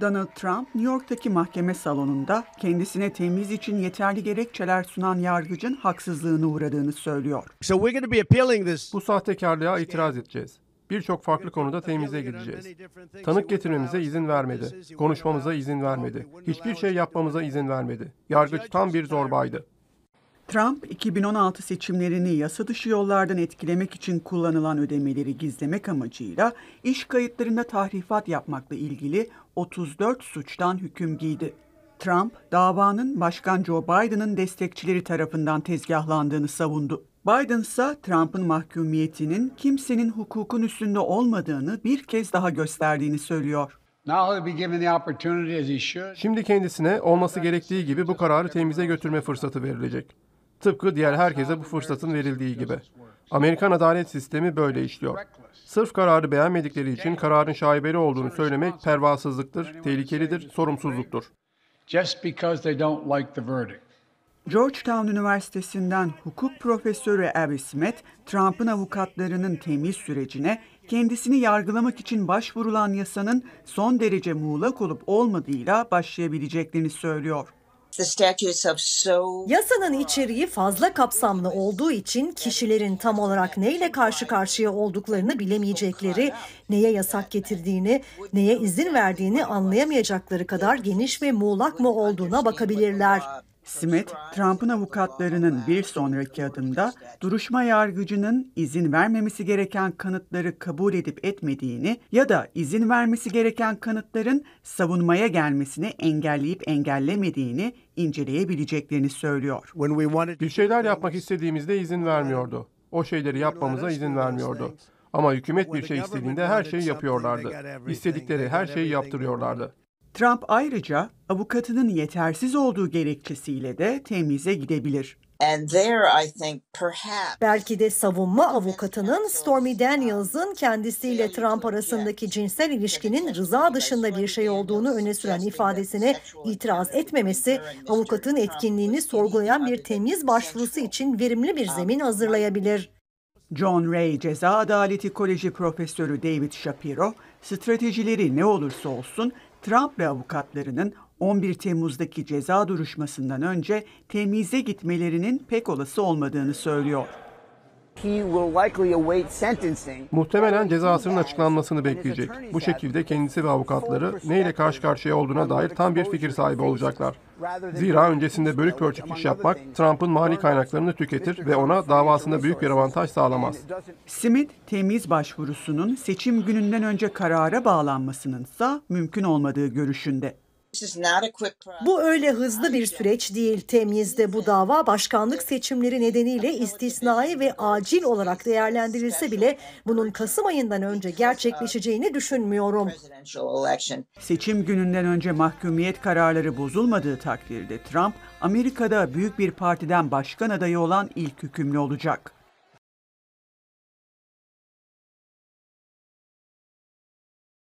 Donald Trump, New York'taki mahkeme salonunda kendisine temiz için yeterli gerekçeler sunan yargıcın haksızlığına uğradığını söylüyor. So we're going to be appealing this. Bu sahtekarlığa itiraz edeceğiz. Birçok farklı konuda temize gideceğiz. Tanık getirmemize izin vermedi. Konuşmamıza izin vermedi. Hiçbir şey yapmamıza izin vermedi. Yargıç tam bir zorbaydı. Trump, 2016 seçimlerini yasa dışı yollardan etkilemek için kullanılan ödemeleri gizlemek amacıyla iş kayıtlarında tahrifat yapmakla ilgili 34 suçtan hüküm giydi. Trump, davanın Başkan Joe Biden'ın destekçileri tarafından tezgahlandığını savundu. Biden ise Trump'ın mahkumiyetinin kimsenin hukukun üstünde olmadığını bir kez daha gösterdiğini söylüyor. Şimdi kendisine olması gerektiği gibi bu kararı temize götürme fırsatı verilecek. Tıpkı diğer herkese bu fırsatın verildiği gibi. Amerikan adalet sistemi böyle işliyor. Sırf kararı beğenmedikleri için kararın şaibeli olduğunu söylemek pervasızlıktır, tehlikelidir, sorumsuzluktur. just because they don't like the verdict. Georgetown Üniversitesi'nden hukuk profesörü Abby Smith, Trump'ın avukatlarının temiz sürecine kendisini yargılamak için başvurulan yasanın son derece muğlak olup olmadığıyla başlayabileceklerini söylüyor. The statutes have so Yasanın içeriği fazla kapsamlı olduğu için kişilerin tam olarak neyle karşı karşıya olduklarını bilemeyecekleri, neye yasak getirdiğini, neye izin verdiğini anlayamayacakları kadar geniş ve muğlak mı olduğuna bakabilirler. Smith, Trump'ın avukatlarının bir sonraki adımda duruşma yargıcının izin vermemesi gereken kanıtları kabul edip etmediğini ya da izin vermesi gereken kanıtların savunmaya gelmesini engelleyip engellemediğini inceleyebileceklerini söylüyor. Bir şeyler yapmak istediğimizde izin vermiyordu. O şeyleri yapmamıza izin vermiyordu. Ama hükümet bir şey istediğinde her şeyi yapıyorlardı. İstedikleri her şeyi yaptırıyorlardı. Trump ayrıca avukatının yetersiz olduğu gerekçesiyle de temize gidebilir. and there I think perhaps Belki de savunma avukatının Stormy Daniels'ın kendisiyle Trump arasındaki cinsel ilişkinin rıza dışında bir şey olduğunu öne süren ifadesine itiraz etmemesi, avukatın etkinliğini sorgulayan bir temiz başvurusu için verimli bir zemin hazırlayabilir. John Ray Ceza Adaleti Koleji Profesörü David Shapiro, stratejileri ne olursa olsun Trump ve avukatlarının 11 Temmuz'daki ceza duruşmasından önce temize gitmelerinin pek olası olmadığını söylüyor. Muhtemelen cezasının açıklanmasını bekleyecek. Bu şekilde kendisi ve avukatları neyle karşı karşıya olduğuna dair tam bir fikir sahibi olacaklar. Zira öncesinde bölük pörçük iş yapmak Trump'ın mali kaynaklarını tüketir ve ona davasında büyük bir avantaj sağlamaz. Smith, temiz başvurusunun seçim gününden önce karara bağlanmasının ise mümkün olmadığı görüşünde. This is not a quick process. Bu öyle hızlı bir süreç değil. Temizde bu dava başkanlık seçimleri nedeniyle istisnai ve acil olarak değerlendirilse bile bunun Kasım ayından önce gerçekleşeceğini düşünmüyorum. Seçim gününden önce mahkumiyet kararları bozulmadığı takdirde Trump, Amerika'da büyük bir partiden başkan adayı olan ilk hükümlü olacak.